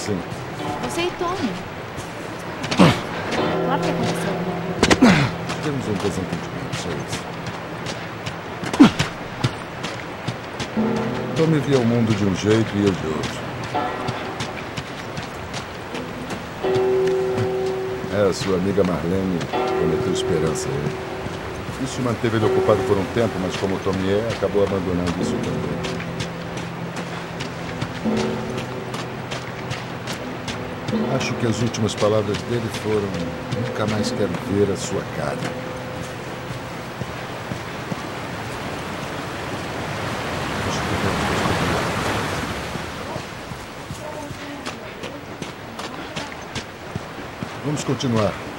Assim? Você e Tommy. Claro que aconteceu. Temos um desentendimento, só isso. Tommy via o mundo de um jeito e eu de outro. É, a sua amiga Marlene prometeu esperança a ele. Isso manteve ele ocupado por um tempo, mas como Tommy é, acabou abandonando isso também. Acho que as últimas palavras dele foram: Nunca mais quero ver a sua cara. Vamos continuar.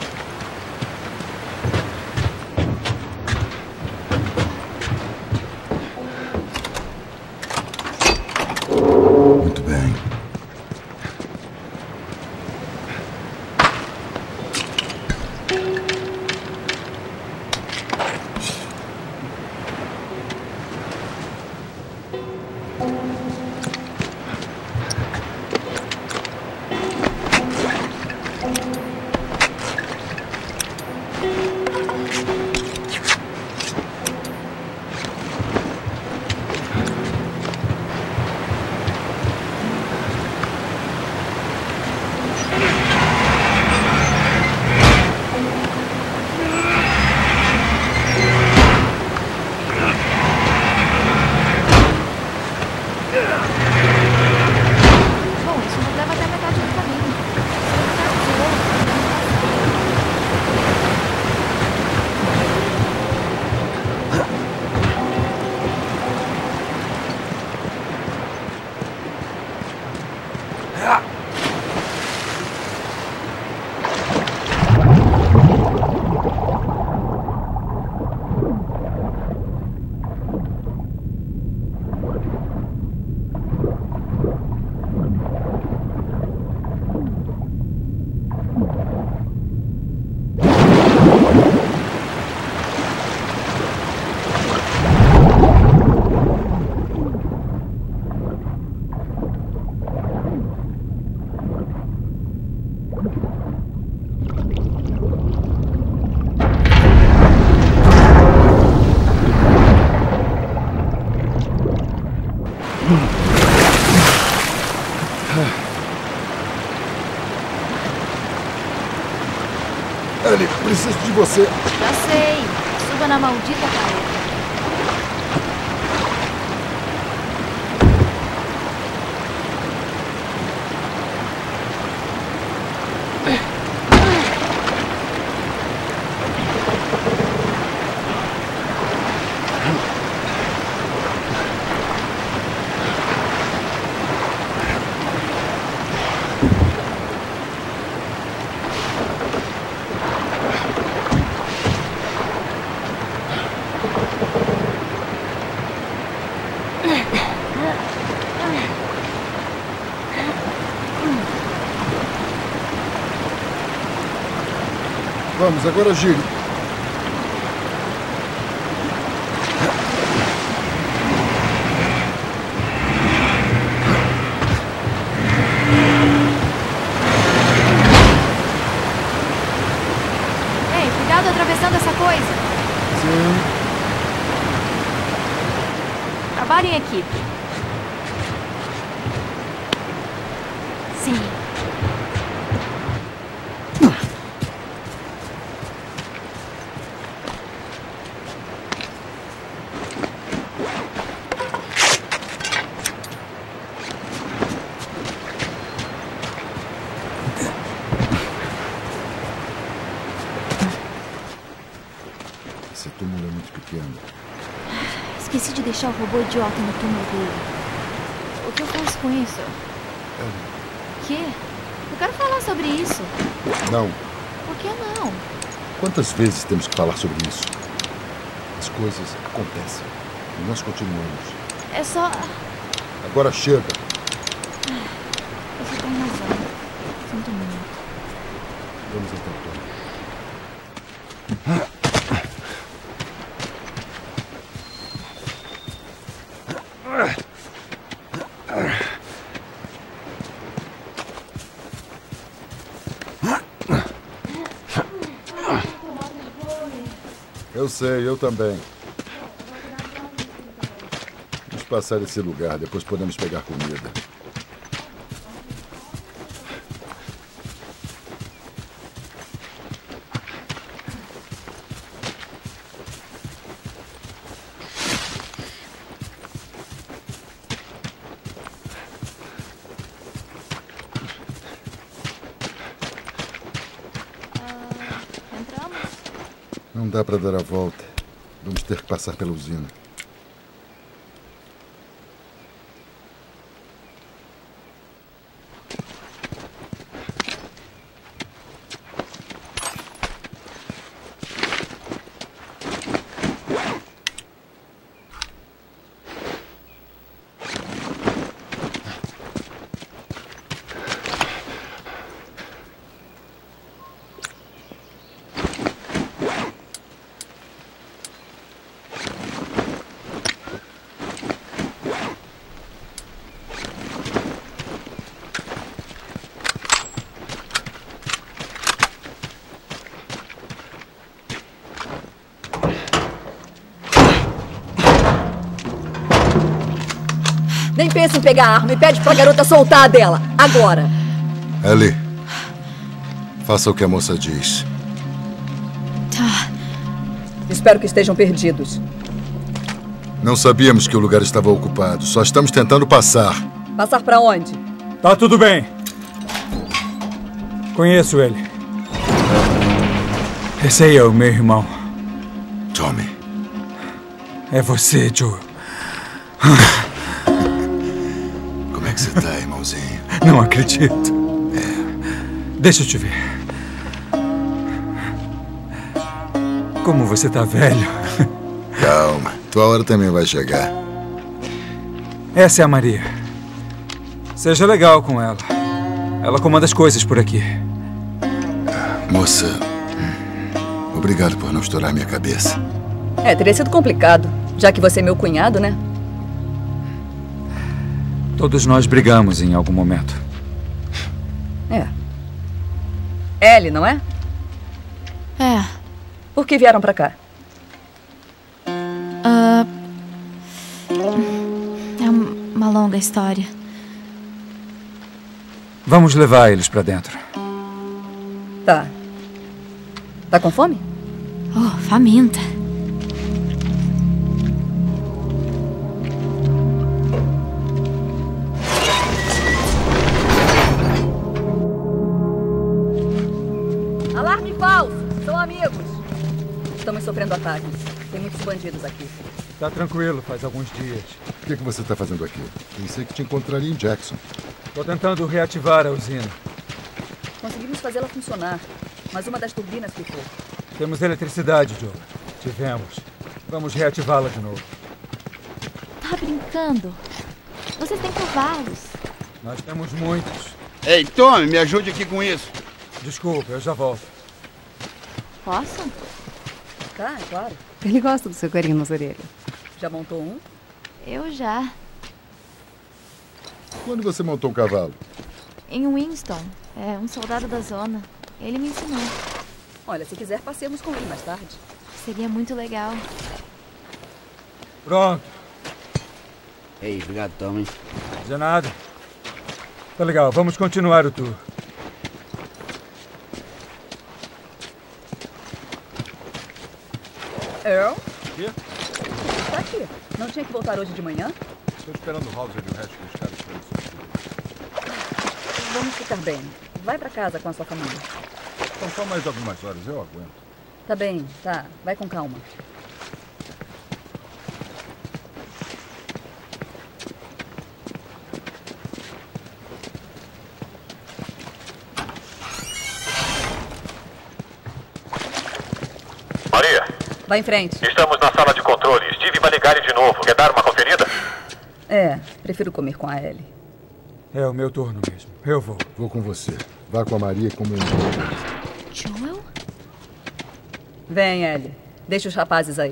Agora gire. Ei, cuidado atravessando essa coisa. Sim. Trabalho em equipe. Sim. Esse túmulo é muito pequeno. Esqueci de deixar o robô idiota no túmulo dele. O que eu faço com isso? Ellie, Quê? Eu quero falar sobre isso. Não. Por que não? Quantas vezes temos que falar sobre isso? As coisas acontecem. E nós continuamos. É só. Agora chega. Você tem razão. Sinto muito. Vamos até o Tony. Eu sei, eu também. Vamos passar esse lugar, depois podemos pegar comida. Não dá para dar a volta. Vamos ter que passar pela usina. Nem pense em pegar a arma e pede pra garota soltar a dela. Agora. Ellie, faça o que a moça diz. Tá. Espero que estejam perdidos. Não sabíamos que o lugar estava ocupado. Só estamos tentando passar. Passar pra onde? Tá tudo bem. Conheço ele. Esse aí é o meu irmão. Tommy. É você, Joe. Não acredito. Deixa eu te ver. Como você tá velho. Calma. Tua hora também vai chegar. Essa é a Maria. Seja legal com ela. Ela comanda as coisas por aqui. Moça, hum, obrigado por não estourar minha cabeça. É, teria sido complicado. Já que você é meu cunhado, né? Todos nós brigamos em algum momento. É. Ellie, não é? É. Por que vieram pra cá? Ah. É um- uma longa história. Vamos levar eles pra dentro. Tá. Tá com fome? Oh, faminta. Ataques. Tem muitos bandidos aqui. Tá tranquilo, faz alguns dias. O que, que você está fazendo aqui? Pensei que te encontraria em Jackson. Tô tentando reativar a usina. Conseguimos fazê-la funcionar, mas uma das turbinas ficou. Temos eletricidade, Joe. Tivemos. Vamos reativá-la de novo. Tá brincando? Vocês têm cavalos. Nós temos muitos. Ei, Tommy, me ajude aqui com isso. Desculpa, eu já volto. Posso? Tá, é claro. Ele gosta do seu carinho nas orelhas. Já montou um? Eu já. Quando você montou um cavalo? Em Winston. É um soldado da zona. Ele me ensinou. Olha, se quiser, passemos com ele mais tarde. Seria muito legal. Pronto, Ei, obrigado, Tommy. de nada. Tá legal, vamos continuar o tour. Earl? Quê? Tá aqui. Não tinha que voltar hoje de manhã? Estou esperando o Hauser e o resto dos caras para Vamos ficar bem. Vai pra casa com a sua família. São só mais algumas horas, eu aguento. Tá bem, tá. Vai com calma. Maria, Vai em frente. estamos na sala de controle. Steve vai ligar de novo. Quer dar uma conferida? É, prefiro comer com a Ellie. É o meu turno mesmo. Eu vou. Vou com você. Vá com a Maria e com o meu irmão. Joel? Vem, Ellie. Deixa os rapazes aí.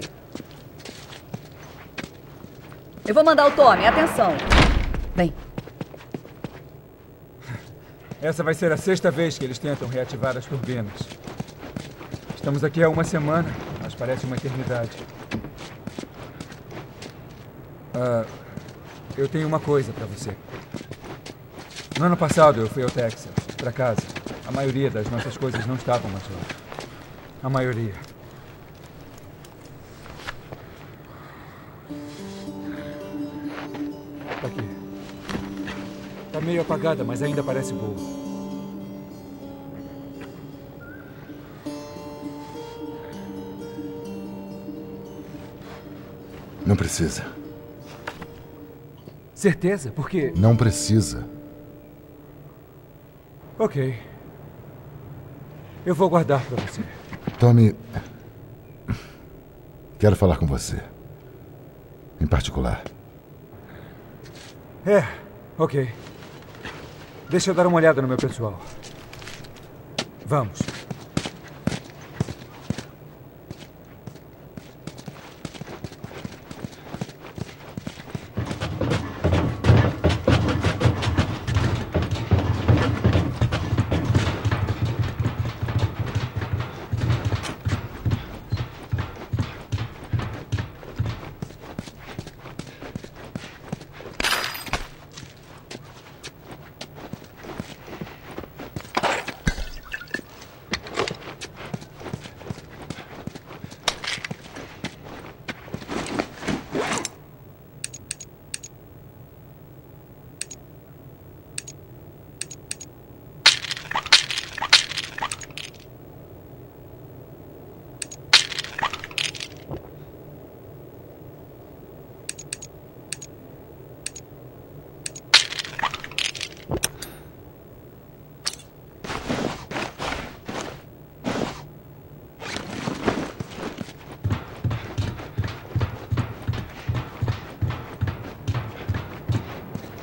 Eu vou mandar o Tommy. Atenção. Vem. Essa vai ser a sexta vez que eles tentam reativar as turbinas. Estamos aqui há uma semana, parece uma eternidade. Ah, eu tenho uma coisa para você. No ano passado eu fui ao Texas, para casa. A maioria das nossas coisas não estavam mais lá. A maioria. Tá aqui. Tá meio apagada, mas ainda parece boa. Não precisa. Certeza? Porque. Não precisa. Ok. Eu vou guardar para você. Tommy. Quero falar com você. Em particular. É, ok. Deixa eu dar uma olhada no meu pessoal. Vamos.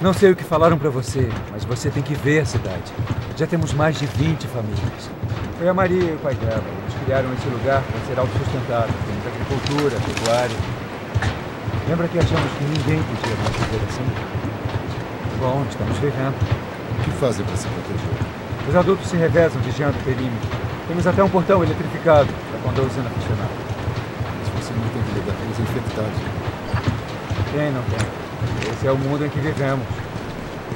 Não sei o que falaram para você, mas você tem que ver a cidade. Já temos mais de 20 famílias. Foi a Maria e o pai dela. Eles criaram esse lugar para ser autossustentável. Temos agricultura, pecuária. Lembra que achamos que ninguém podia mais viver assim? Bom, estamos vivendo. O que fazem para se proteger? Os adultos se revezam vigiando o perímetro. Temos até um portão eletrificado para quando a usina funcionar. Mas você não tem que com os infectados. Tem, não tem. Esse é o mundo em que vivemos.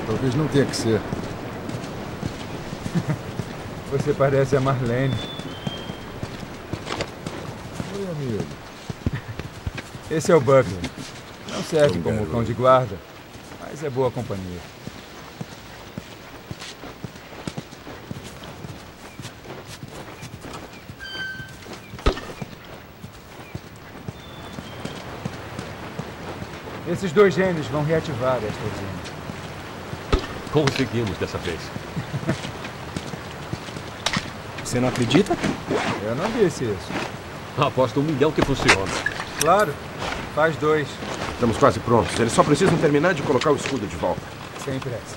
Talvez não tenha que ser. Você parece a Marlene. Oi, amigo. Esse é o Butler. Não serve Bom como cão de guarda, mas é boa companhia. Esses dois gênios vão reativar esta usina. Conseguimos dessa vez. Você não acredita? Eu não disse isso. Aposto um milhão que funciona. Claro, faz dois, Estamos quase prontos. Eles só precisam terminar de colocar o escudo de volta. sem pressa.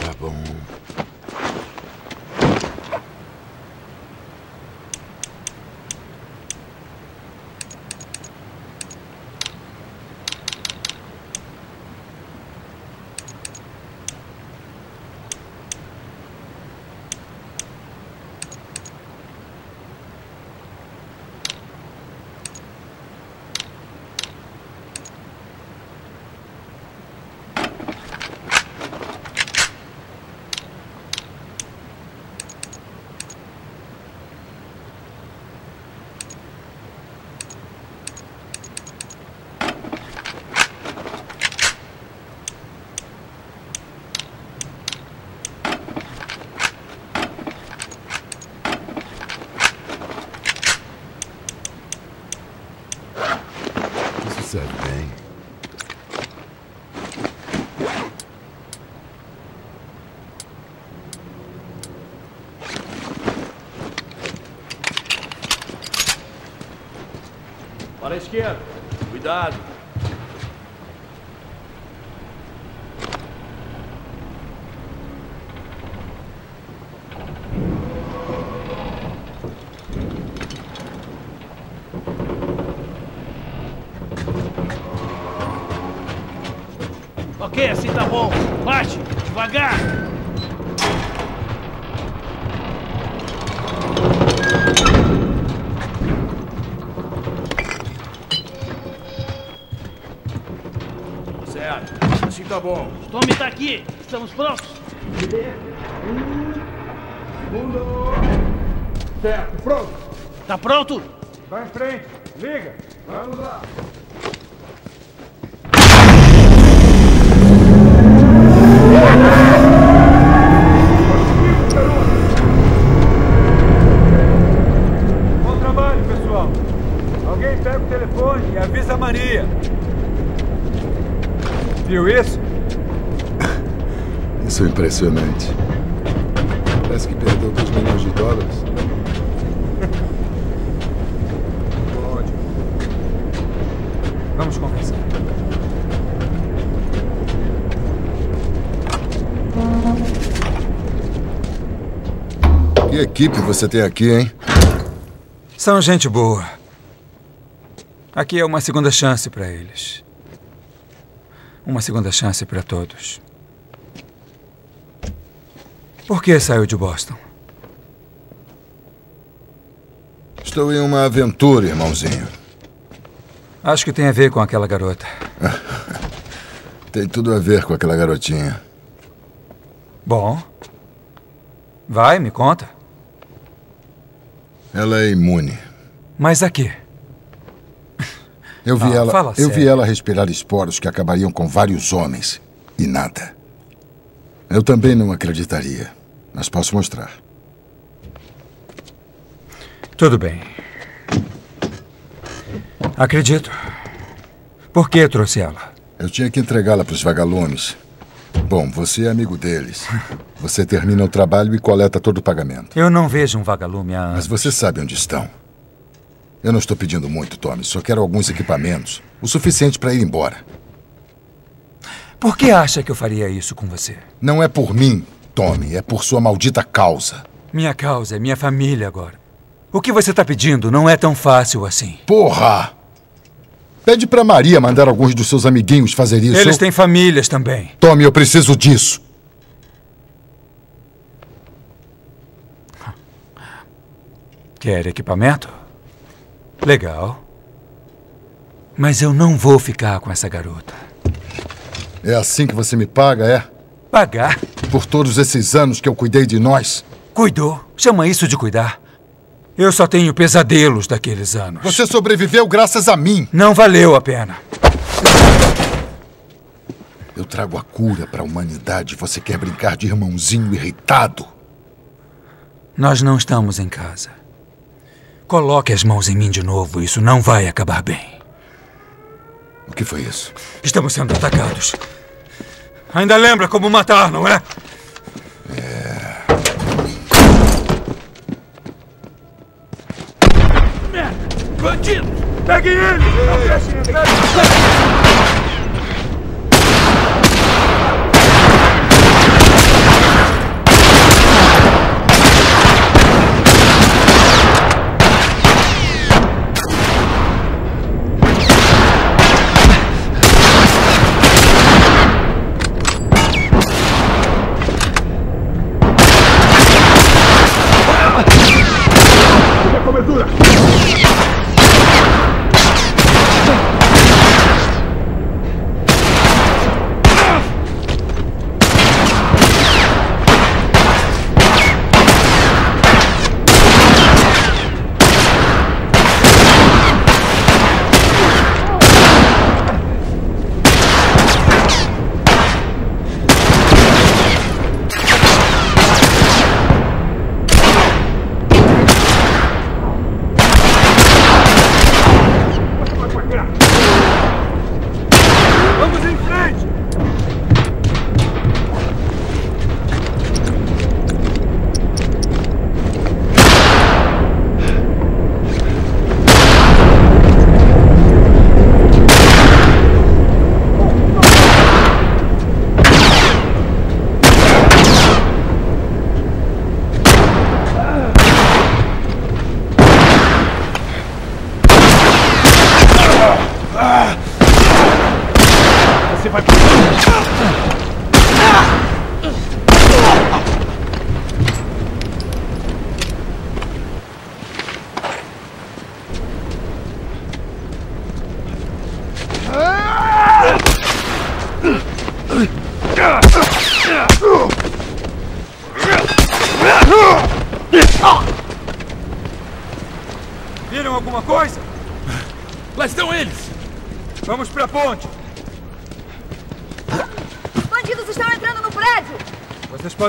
Tá bom. Isso serve bem. Para a esquerda. Cuidado. Ok, assim tá bom. Bate, devagar. Tá bom. Tommy tá aqui. Estamos prontos? Segundo. Certo, pronto. Tá pronto? Vai em frente. Liga. Vamos lá. Bom trabalho, pessoal. Alguém pega o telefone e avisa a Maria. Viu isso? É impressionante. Parece que perdeu 2 milhões de dólares. Ótimo. Vamos conversar. Que equipe você tem aqui, hein? São gente boa. Aqui é uma segunda chance para eles. Uma segunda chance para todos. Por que saiu de Boston? Estou em uma aventura, irmãozinho. Acho que tem a ver com aquela garota. Tem tudo a ver com aquela garotinha. Bom. Vai, me conta. Ela é imune. Mas a quê? Eu vi Ah, ela, eu vi ela respirar esporos que acabariam com vários homens e nada. Eu também não acreditaria, mas posso mostrar. Tudo bem. Acredito. Por que trouxe ela? Eu tinha que entregá-la para os vagalumes. Bom, você é amigo deles. Você termina o trabalho e coleta todo o pagamento. Eu não vejo um vagalume há Mas você sabe onde estão. Eu não estou pedindo muito, Tommy. Só quero alguns equipamentos. O suficiente para ir embora. Por que acha que eu faria isso com você? Não é por mim, Tommy. É por sua maldita causa. Minha causa é minha família agora. O que você está pedindo não é tão fácil assim. Porra! Pede pra Maria mandar alguns dos seus amiguinhos fazer isso. Eles têm famílias também. Tommy, eu preciso disso. Quer equipamento? Legal. Mas eu não vou ficar com essa garota. É assim que você me paga, é? Pagar? Por todos esses anos que eu cuidei de nós? Cuidou. Chama isso de cuidar. Eu só tenho pesadelos daqueles anos. Você sobreviveu graças a mim. Não valeu a pena. Eu trago a cura para a humanidade. Você quer brincar de irmãozinho irritado? Nós não estamos em casa. Coloque as mãos em mim de novo. Isso não vai acabar bem. O que foi isso? Estamos sendo atacados. Ainda lembra como matar, não é? Bandido! Pegue ele! Não deixe entrar!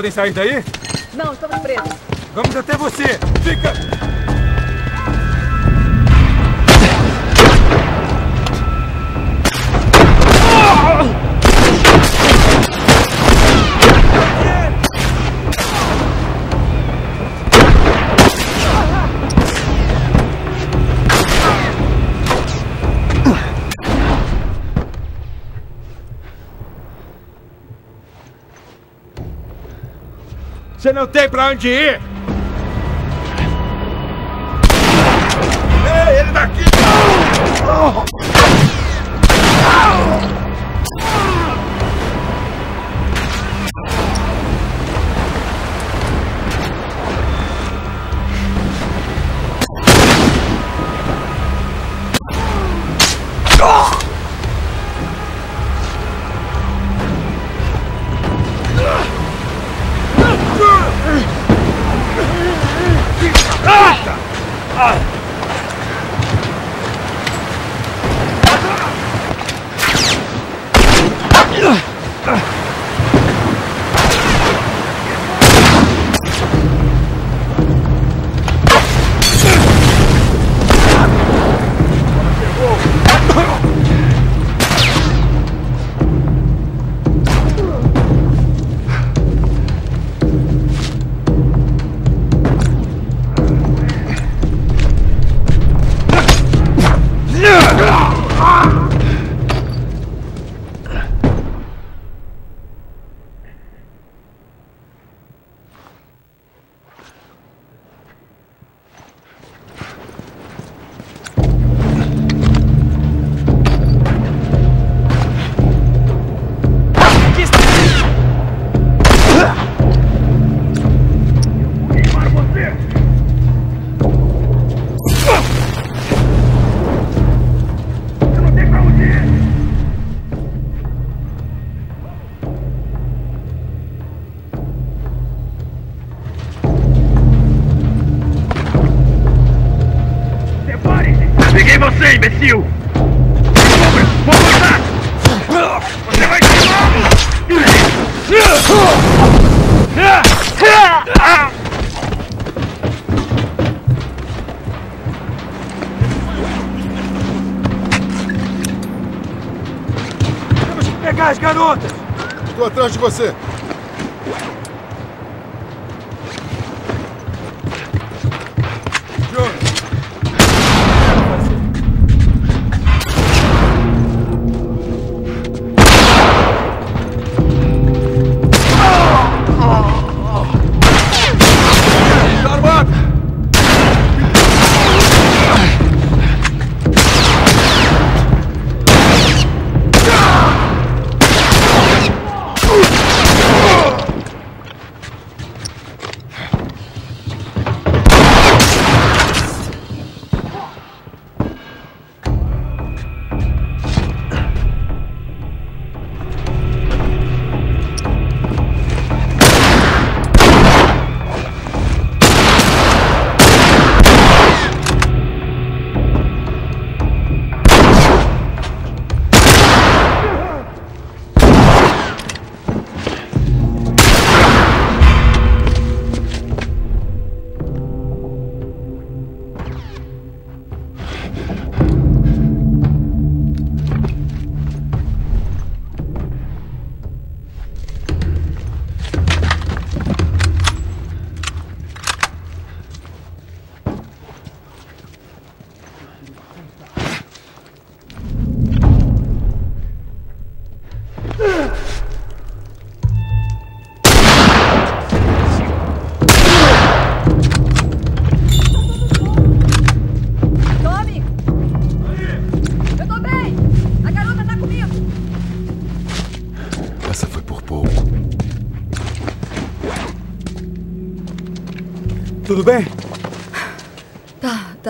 Podem sair daí? Não, estamos presos. Vamos até você! Fica! Você não tem pra onde ir! Ei, ele daqui! Peguei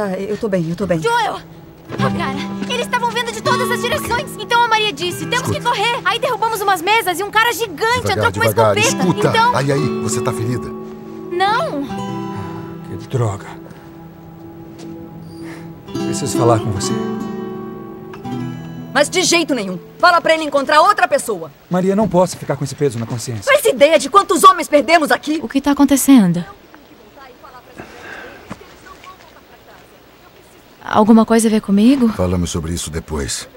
Tá, eu tô bem, eu tô bem. Joel! Ah, cara, eles estavam vindo de todas as direções. Então a Maria disse: temos que correr. Aí derrubamos umas mesas e um cara gigante Devagar, entrou com uma devagar. escopeta. Escuta. Então. Aí, aí, você tá ferida? Não! Que droga. Preciso falar com você. Mas de jeito nenhum. Fala pra ele encontrar outra pessoa. Maria, não posso ficar com esse peso na consciência. Faz ideia de quantos homens perdemos aqui? O que tá acontecendo? Alguma coisa a ver comigo? Falamos sobre isso depois.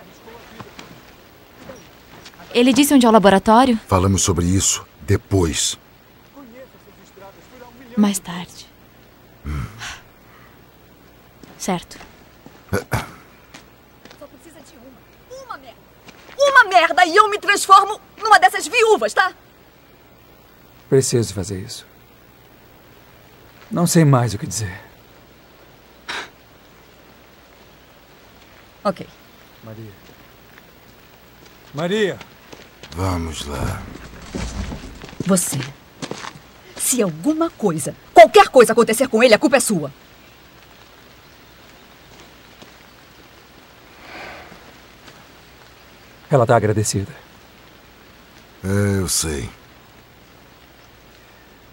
Ele disse onde é o laboratório? Falamos sobre isso depois. Mais tarde. Certo. Só precisa de uma. Uma merda. Uma merda e eu me transformo numa dessas viúvas, tá? Preciso fazer isso. Não sei mais o que dizer. Ok. Maria. Maria! Vamos lá. Você. Se alguma coisa, qualquer coisa acontecer com ele, a culpa é sua. Ela tá agradecida. É, eu sei.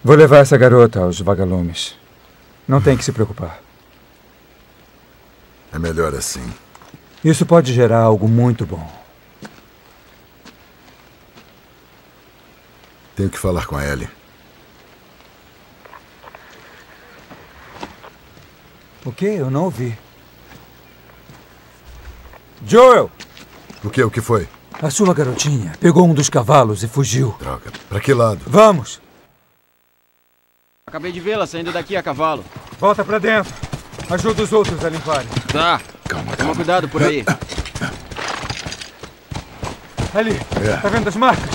Vou levar essa garota aos vagalumes. Não tem que se preocupar. É melhor assim. Isso pode gerar algo muito bom. Tenho que falar com a Ellie. O quê? Eu não ouvi. Joel! O que? O que foi? A sua garotinha pegou um dos cavalos e fugiu. Droga. Pra que lado? Vamos! Acabei de vê-la saindo daqui a cavalo. Volta pra dentro. Ajuda os outros a limparem. Tá. Calma, Toma cuidado por aí. Ali. É. Tá vendo as marcas?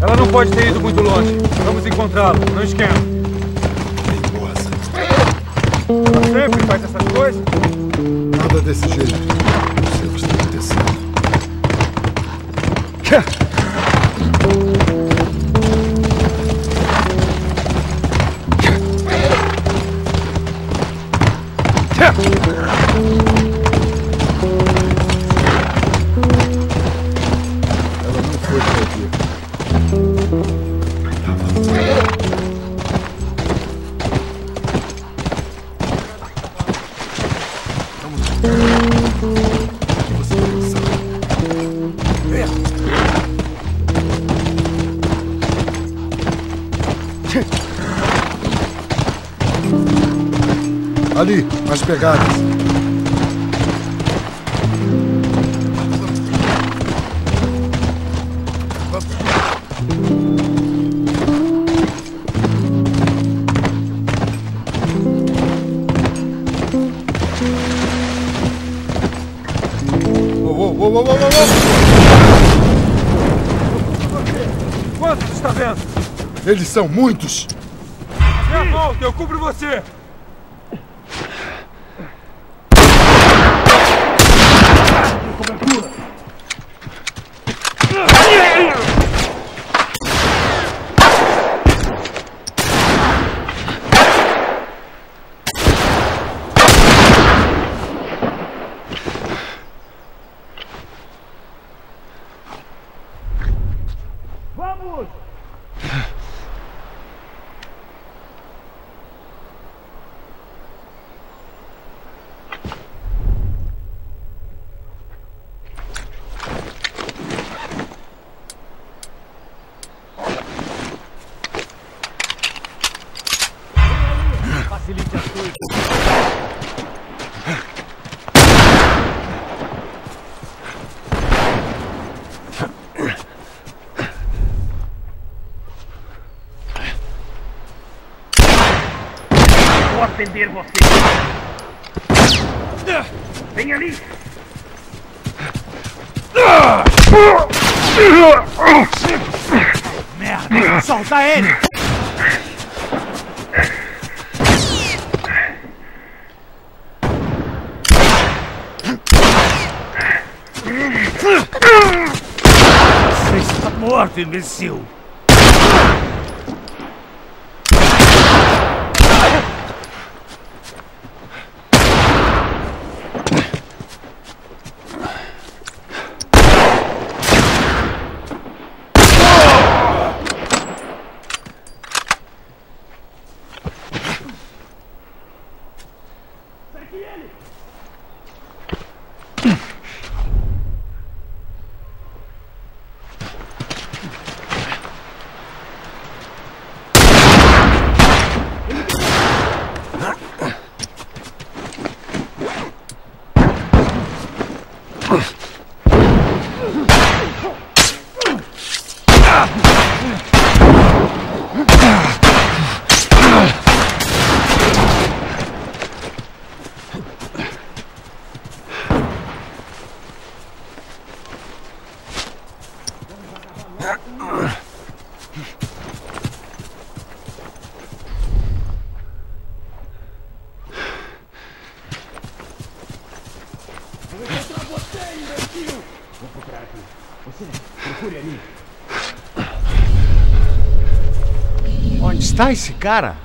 Ela não pode ter ido muito longe. Vamos encontrá-la. Não esquenta. Faz essas coisas. Nada desse jeito. Não sei o que. Mais pegadas. Uou, uou, uou. Quantos está vendo? Eles são muitos. Minha volta, eu cubro você. Vou acender você. Vem ali. Merda! Solta ele! Você está morto, imbecil! Huh. está esse cara?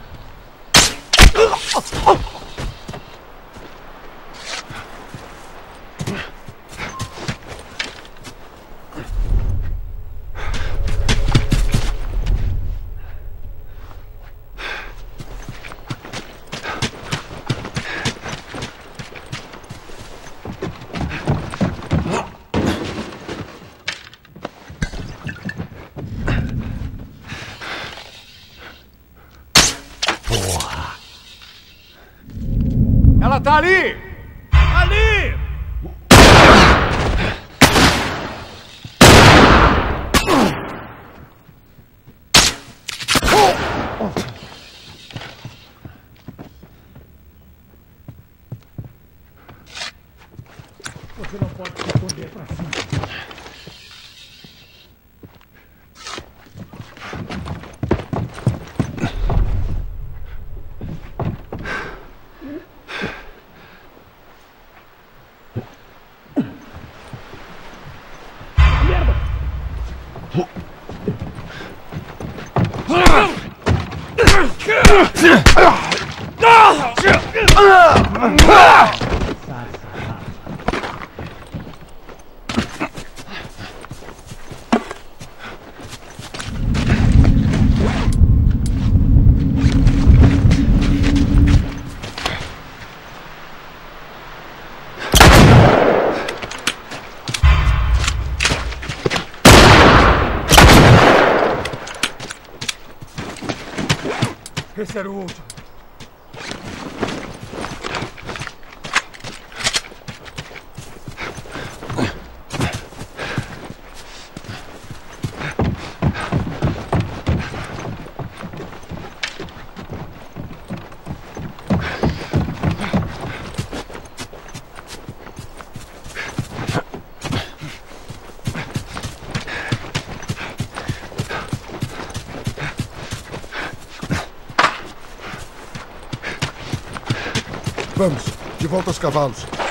volta aos cavalos.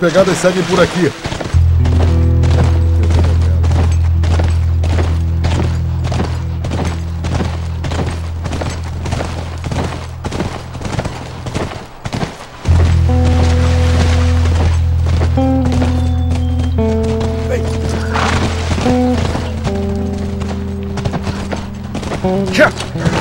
pegadas seguem por aqui. Eita.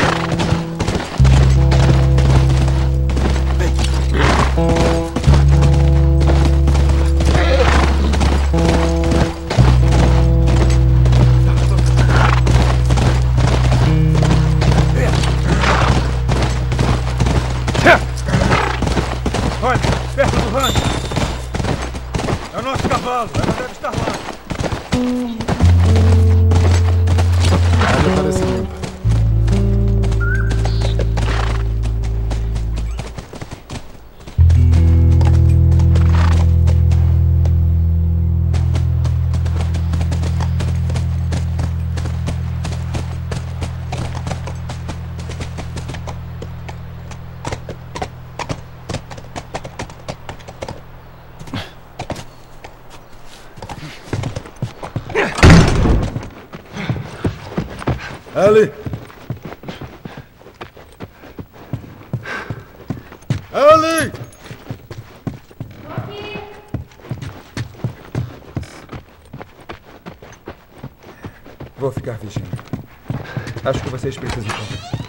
Vou ficar vigiando. Acho que vocês precisam também.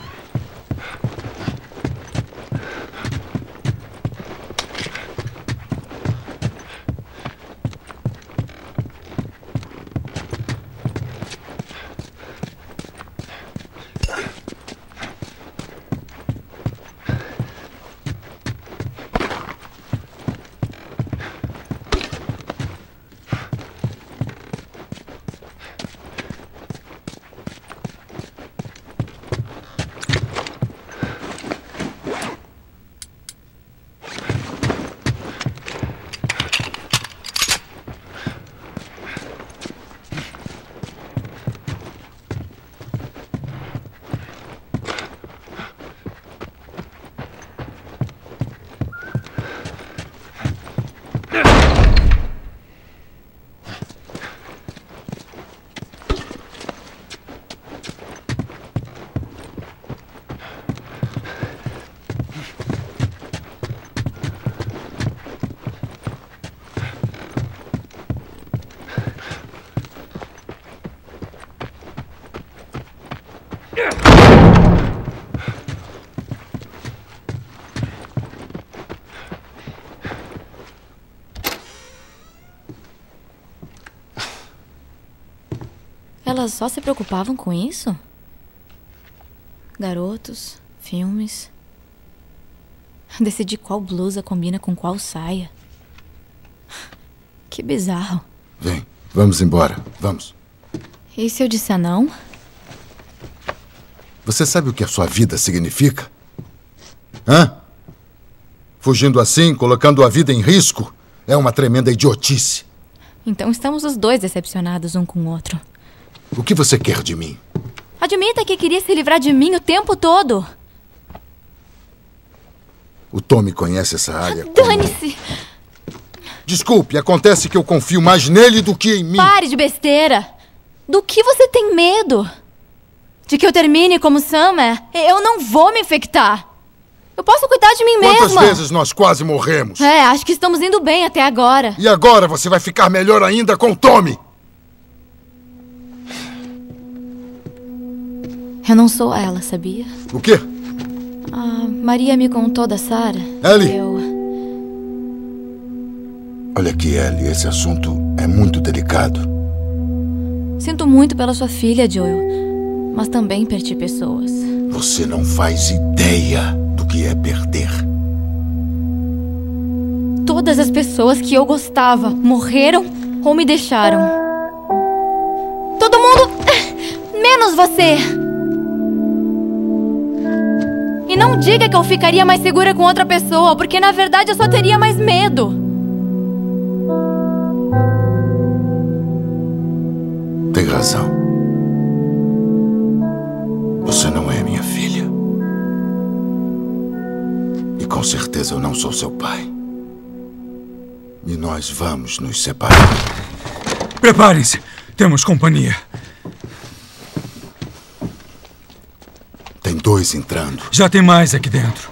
Elas só se preocupavam com isso? Garotos, filmes. Decidir qual blusa combina com qual saia. Que bizarro. Vem, vamos embora. Vamos. E se eu disser não? Você sabe o que a sua vida significa? Hã? Fugindo assim, colocando a vida em risco, é uma tremenda idiotice. Então estamos os dois decepcionados um com o outro. O que você quer de mim? Admita que queria se livrar de mim o tempo todo. O Tommy conhece essa área. Dane-se! Desculpe, acontece que eu confio mais nele do que em mim. Pare de besteira! Do que você tem medo? De que eu termine como Summer? Eu não vou me infectar. Eu posso cuidar de mim Quantas mesma. vezes nós quase morremos? É, acho que estamos indo bem até agora. E agora você vai ficar melhor ainda com Tommy. Eu não sou ela, sabia? O quê? A Maria me contou da Sarah. Ellie! Eu. Olha aqui, Ellie, esse assunto é muito delicado. Sinto muito pela sua filha, Joel. Mas também perdi pessoas. Você não faz ideia do que é perder. Todas as pessoas que eu gostava morreram ou me deixaram. Todo mundo. Menos você! E não diga que eu ficaria mais segura com outra pessoa, porque na verdade eu só teria mais medo. Tem razão. Certeza eu não sou seu pai. E nós vamos nos separar. Preparem-se. Temos companhia. Tem dois entrando. Já tem mais aqui dentro.